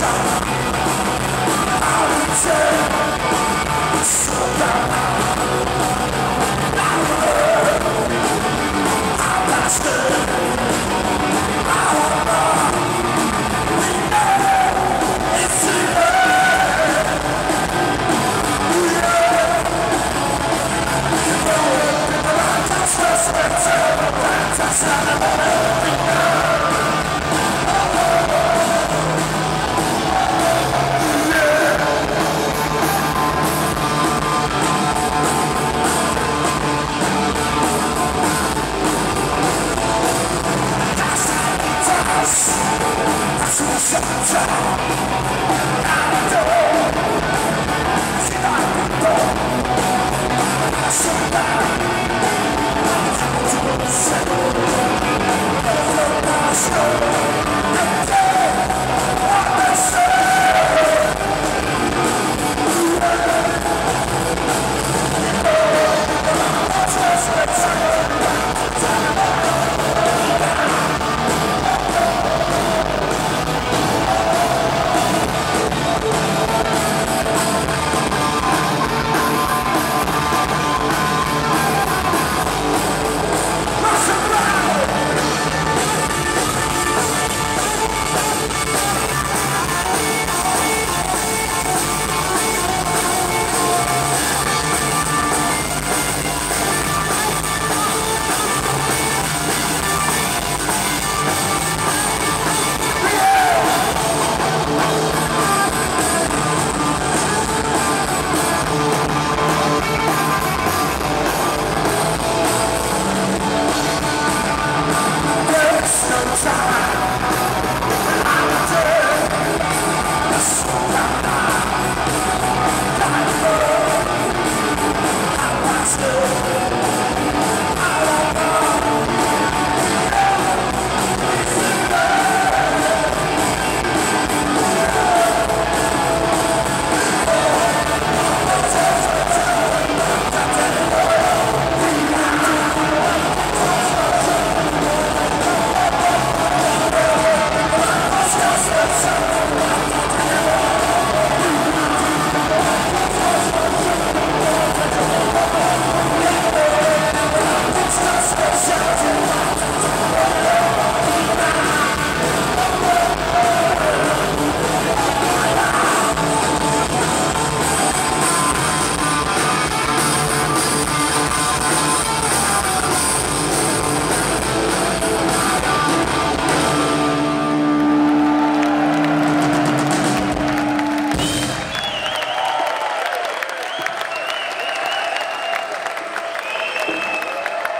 sun. I will turn. Christmas time.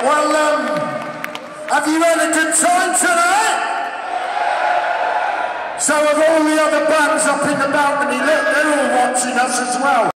Well, um, have you had a good time tonight? So have all the other bands up in the balcony. Look, they're all watching us as well.